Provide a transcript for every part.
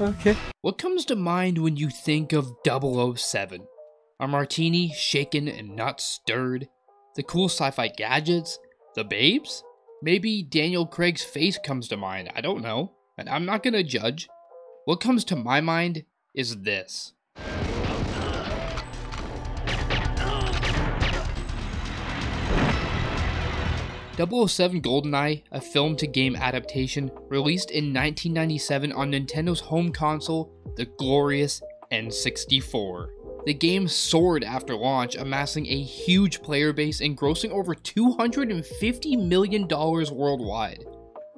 Okay. What comes to mind when you think of 007? A martini shaken and not stirred? The cool sci fi gadgets? The babes? Maybe Daniel Craig's face comes to mind. I don't know. And I'm not gonna judge. What comes to my mind is this. 007 GoldenEye, a film to game adaptation, released in 1997 on Nintendo's home console, the glorious N64. The game soared after launch, amassing a huge player base and grossing over $250 million worldwide.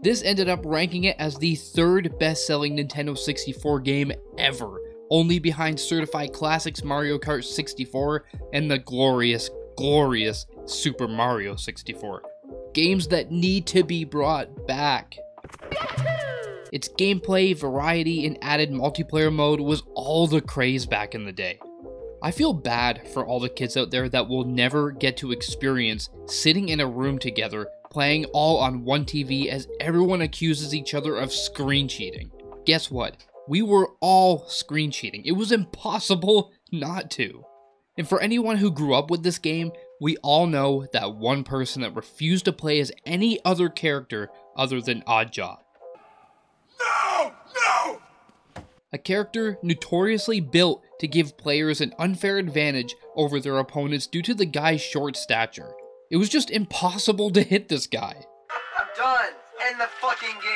This ended up ranking it as the third best selling Nintendo 64 game ever, only behind certified classics Mario Kart 64 and the glorious, glorious Super Mario 64 games that need to be brought back. Its gameplay, variety, and added multiplayer mode was all the craze back in the day. I feel bad for all the kids out there that will never get to experience sitting in a room together playing all on one TV as everyone accuses each other of screen cheating. Guess what? We were all screen cheating. It was impossible not to. And for anyone who grew up with this game, we all know that one person that refused to play as any other character other than Oddjob. No! No! A character notoriously built to give players an unfair advantage over their opponents due to the guy's short stature. It was just impossible to hit this guy. I'm done. End the fucking game.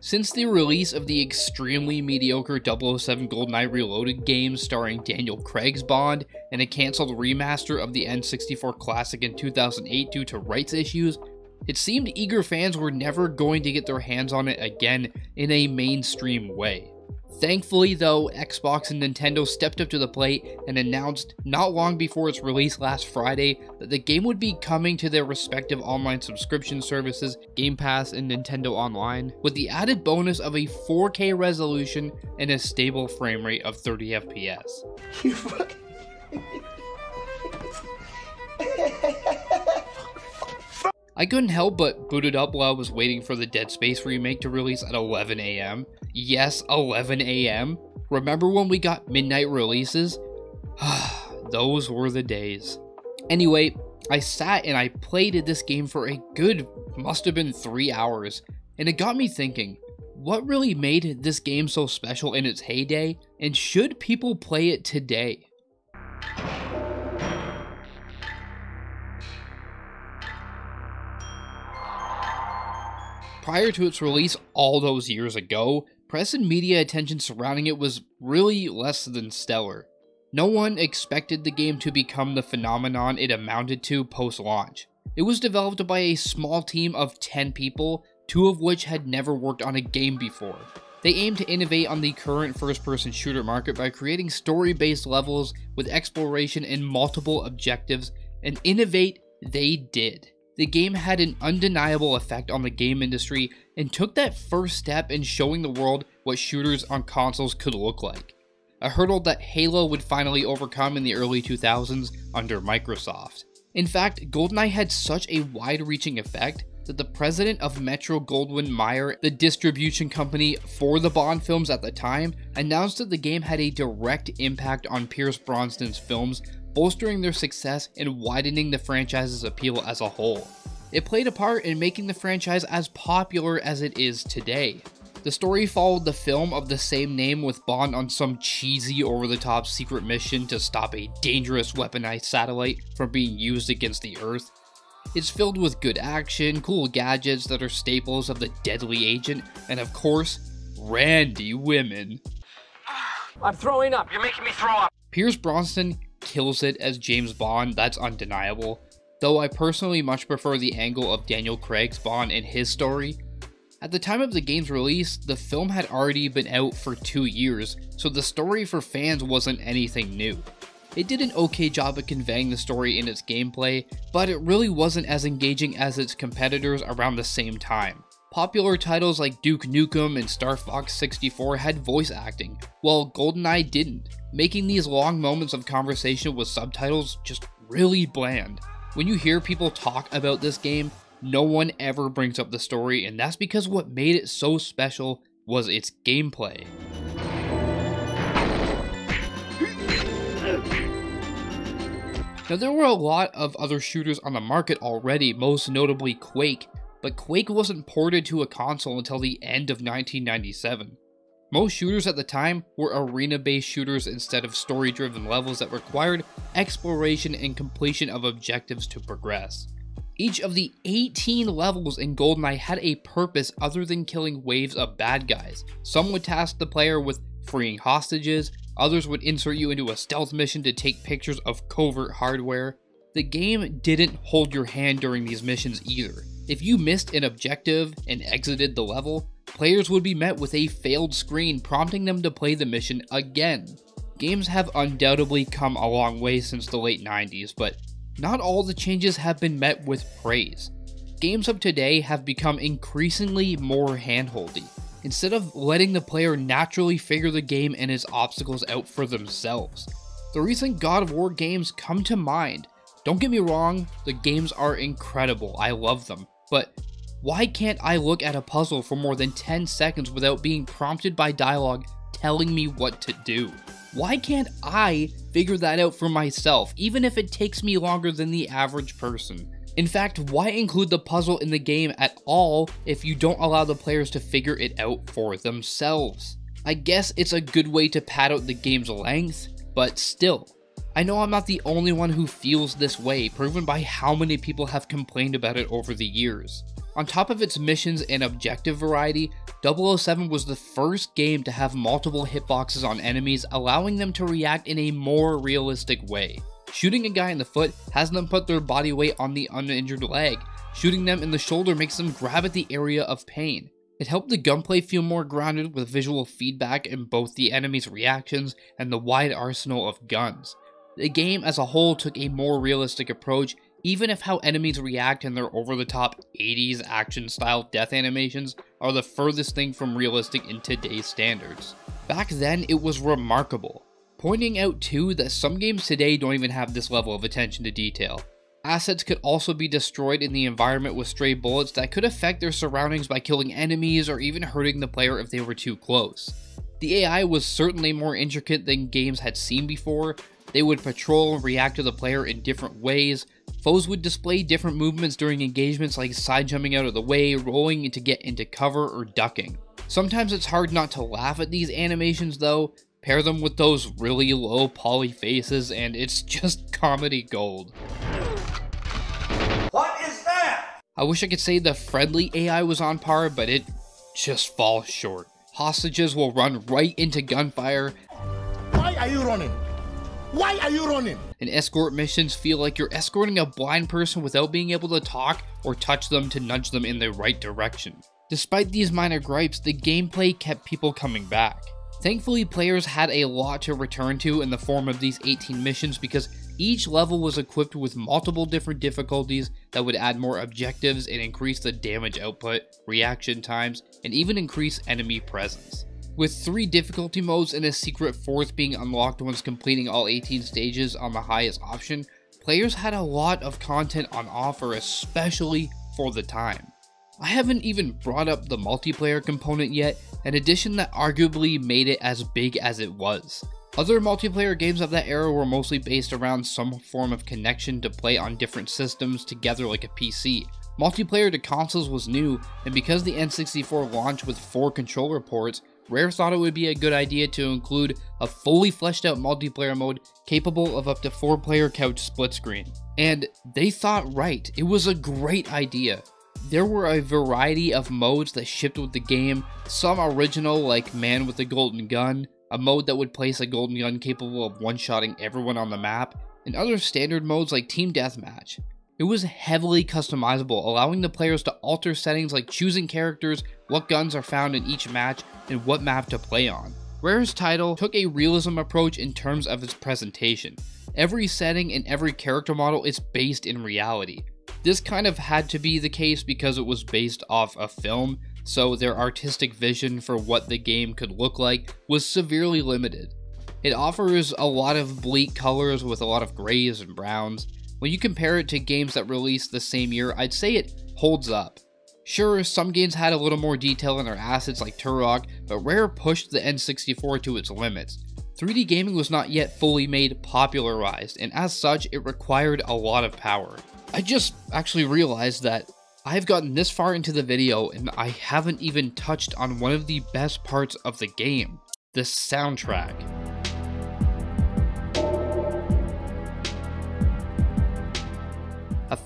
Since the release of the extremely mediocre 007 GoldenEye Reloaded game starring Daniel Craig's Bond and a cancelled remaster of the N64 Classic in 2008 due to rights issues, it seemed eager fans were never going to get their hands on it again in a mainstream way. Thankfully, though, Xbox and Nintendo stepped up to the plate and announced not long before its release last Friday that the game would be coming to their respective online subscription services, Game Pass and Nintendo Online, with the added bonus of a 4K resolution and a stable frame rate of 30 FPS. You fucking. I couldn't help but boot it up while I was waiting for the Dead Space remake to release at 11 a.m. Yes, 11 a.m. Remember when we got midnight releases? Those were the days. Anyway, I sat and I played this game for a good, must have been three hours, and it got me thinking what really made this game so special in its heyday, and should people play it today? Prior to its release all those years ago, press and media attention surrounding it was really less than stellar. No one expected the game to become the phenomenon it amounted to post launch. It was developed by a small team of 10 people, two of which had never worked on a game before. They aimed to innovate on the current first person shooter market by creating story based levels with exploration and multiple objectives, and innovate they did. The game had an undeniable effect on the game industry and took that first step in showing the world what shooters on consoles could look like. A hurdle that Halo would finally overcome in the early 2000s under Microsoft. In fact, GoldenEye had such a wide reaching effect that the president of Metro Goldwyn Mayer, the distribution company for the Bond films at the time, announced that the game had a direct impact on Pierce Brosnan's films bolstering their success and widening the franchise's appeal as a whole. It played a part in making the franchise as popular as it is today. The story followed the film of the same name with Bond on some cheesy over the top secret mission to stop a dangerous weaponized satellite from being used against the Earth. It's filled with good action, cool gadgets that are staples of the deadly agent, and of course, randy women. I'm throwing up. You're making me throw up. Pierce Brosnan kills it as James Bond, that's undeniable. Though I personally much prefer the angle of Daniel Craig's Bond in his story. At the time of the game's release, the film had already been out for two years, so the story for fans wasn't anything new. It did an okay job at conveying the story in its gameplay, but it really wasn't as engaging as its competitors around the same time. Popular titles like Duke Nukem and Star Fox 64 had voice acting, while GoldenEye didn't, making these long moments of conversation with subtitles just really bland. When you hear people talk about this game, no one ever brings up the story, and that's because what made it so special was its gameplay. Now, there were a lot of other shooters on the market already, most notably Quake, but Quake wasn't ported to a console until the end of 1997. Most shooters at the time were arena based shooters instead of story driven levels that required exploration and completion of objectives to progress. Each of the 18 levels in GoldenEye had a purpose other than killing waves of bad guys. Some would task the player with freeing hostages, others would insert you into a stealth mission to take pictures of covert hardware. The game didn't hold your hand during these missions either. If you missed an objective and exited the level, players would be met with a failed screen prompting them to play the mission again. Games have undoubtedly come a long way since the late 90s, but not all the changes have been met with praise. Games of today have become increasingly more handholdy. Instead of letting the player naturally figure the game and its obstacles out for themselves. The recent God of War games come to mind. Don't get me wrong, the games are incredible, I love them. But why can't I look at a puzzle for more than 10 seconds without being prompted by dialogue telling me what to do? Why can't I figure that out for myself, even if it takes me longer than the average person? In fact, why include the puzzle in the game at all if you don't allow the players to figure it out for themselves? I guess it's a good way to pad out the game's length, but still, I know I'm not the only one who feels this way, proven by how many people have complained about it over the years. On top of its missions and objective variety, 007 was the first game to have multiple hitboxes on enemies, allowing them to react in a more realistic way. Shooting a guy in the foot has them put their body weight on the uninjured leg. Shooting them in the shoulder makes them grab at the area of pain. It helped the gunplay feel more grounded with visual feedback in both the enemy's reactions and the wide arsenal of guns. The game as a whole took a more realistic approach, even if how enemies react in their over the top 80s action style death animations are the furthest thing from realistic in today's standards. Back then, it was remarkable. Pointing out too that some games today don't even have this level of attention to detail. Assets could also be destroyed in the environment with stray bullets that could affect their surroundings by killing enemies or even hurting the player if they were too close. The AI was certainly more intricate than games had seen before, they would patrol and react to the player in different ways. Foes would display different movements during engagements like side jumping out of the way, rolling to get into cover, or ducking. Sometimes it's hard not to laugh at these animations though, pair them with those really low poly faces and it's just comedy gold. What is that? I wish I could say the friendly AI was on par, but it just falls short. Hostages will run right into gunfire. Why are you running? Why are you running? And escort missions feel like you're escorting a blind person without being able to talk or touch them to nudge them in the right direction. Despite these minor gripes, the gameplay kept people coming back. Thankfully, players had a lot to return to in the form of these 18 missions because each level was equipped with multiple different difficulties that would add more objectives and increase the damage output, reaction times, and even increase enemy presence. With three difficulty modes and a secret fourth being unlocked once completing all 18 stages on the highest option, players had a lot of content on offer, especially for the time. I haven't even brought up the multiplayer component yet, an addition that arguably made it as big as it was. Other multiplayer games of that era were mostly based around some form of connection to play on different systems together like a PC. Multiplayer to consoles was new, and because the N64 launched with 4 controller ports, Rare thought it would be a good idea to include a fully fleshed out multiplayer mode capable of up to 4 player couch split screen. And they thought right, it was a great idea. There were a variety of modes that shipped with the game, some original like Man with the Golden Gun, a mode that would place a golden gun capable of one-shotting everyone on the map, and other standard modes like Team Deathmatch. It was heavily customizable, allowing the players to alter settings like choosing characters, what guns are found in each match, and what map to play on. Rare's title took a realism approach in terms of its presentation. Every setting and every character model is based in reality. This kind of had to be the case because it was based off a film, so their artistic vision for what the game could look like was severely limited. It offers a lot of bleak colors with a lot of grays and browns, when you compare it to games that released the same year, I'd say it holds up. Sure, some games had a little more detail in their assets like Turok, but Rare pushed the N64 to its limits. 3D gaming was not yet fully made popularized, and as such, it required a lot of power. I just actually realized that I've gotten this far into the video and I haven't even touched on one of the best parts of the game, the soundtrack.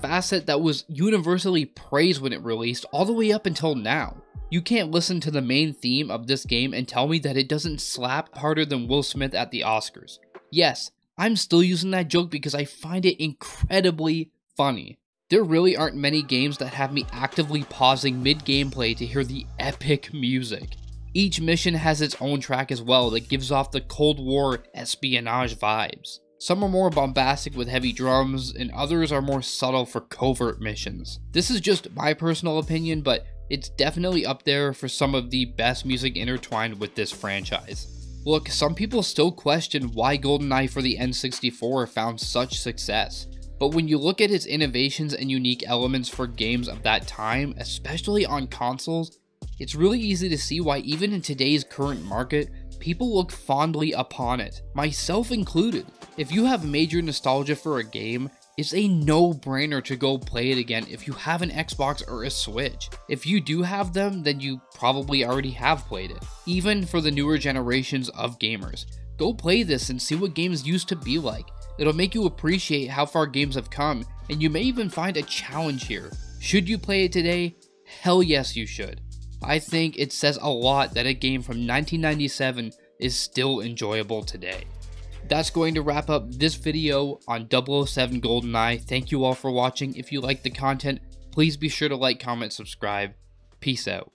Facet that was universally praised when it released all the way up until now. You can't listen to the main theme of this game and tell me that it doesn't slap harder than Will Smith at the Oscars. Yes, I'm still using that joke because I find it incredibly funny. There really aren't many games that have me actively pausing mid-gameplay to hear the epic music. Each mission has its own track as well that gives off the Cold War espionage vibes. Some are more bombastic with heavy drums, and others are more subtle for covert missions. This is just my personal opinion, but it's definitely up there for some of the best music intertwined with this franchise. Look, some people still question why GoldenEye for the N64 found such success, but when you look at its innovations and unique elements for games of that time, especially on consoles, it's really easy to see why even in today's current market, people look fondly upon it, myself included. If you have major nostalgia for a game, it's a no-brainer to go play it again if you have an Xbox or a Switch. If you do have them, then you probably already have played it. Even for the newer generations of gamers. Go play this and see what games used to be like. It'll make you appreciate how far games have come, and you may even find a challenge here. Should you play it today? Hell yes you should. I think it says a lot that a game from 1997 is still enjoyable today. That's going to wrap up this video on 007 GoldenEye. Thank you all for watching. If you like the content, please be sure to like, comment, subscribe. Peace out.